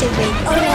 activate. Oh.